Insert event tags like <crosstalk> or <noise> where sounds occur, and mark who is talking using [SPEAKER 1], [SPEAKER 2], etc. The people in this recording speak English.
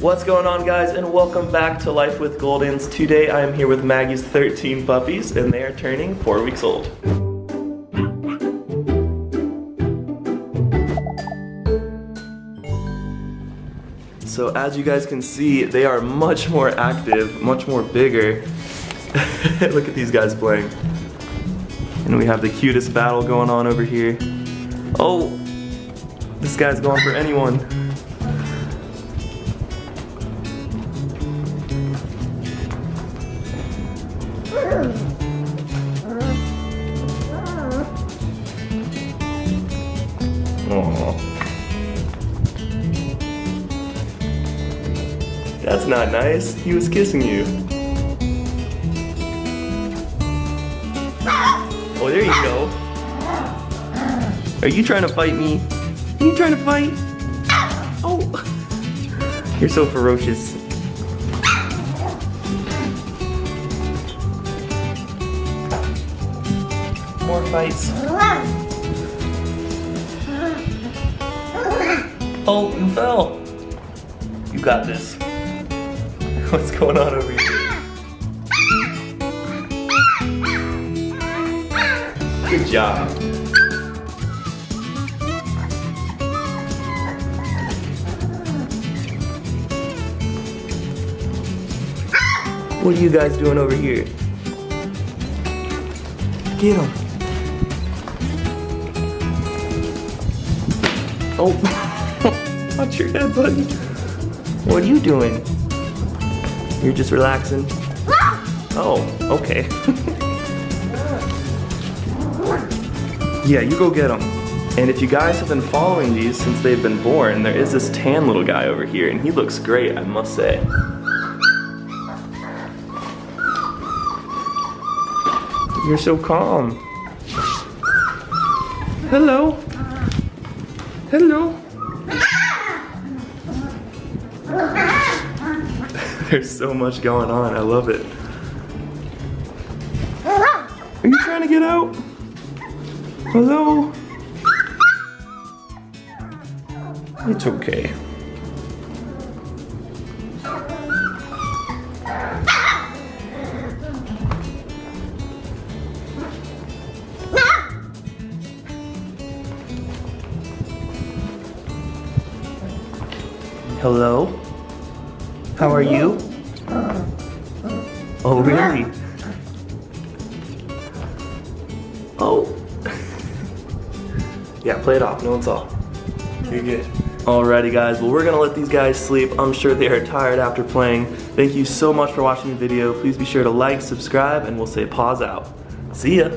[SPEAKER 1] What's going on guys and welcome back to Life with Goldens. Today I am here with Maggie's 13 puppies and they are turning 4 weeks old. So as you guys can see, they are much more active, much more bigger. <laughs> Look at these guys playing. And we have the cutest battle going on over here. Oh, this guy's going for anyone. That's not nice. He was kissing you. Oh, there you go. Are you trying to fight me? Are you trying to fight? Oh. You're so ferocious. More fights. Oh, you fell. You got this. <laughs> What's going on over here? Good job. What are you guys doing over here? Get him. Oh, <laughs> watch your head, buddy. What are you doing? You're just relaxing? Ah! Oh, okay. <laughs> yeah, you go get them. And if you guys have been following these since they've been born, there is this tan little guy over here, and he looks great, I must say. You're so calm. Hello. Hello. <laughs> There's so much going on. I love it. Are you trying to get out? Hello? It's okay. Hello? How are you? Oh, really? Oh. <laughs> yeah, play it off. No one saw. You're good. Alrighty guys, well we're gonna let these guys sleep. I'm sure they are tired after playing. Thank you so much for watching the video. Please be sure to like, subscribe, and we'll say paws out. See ya.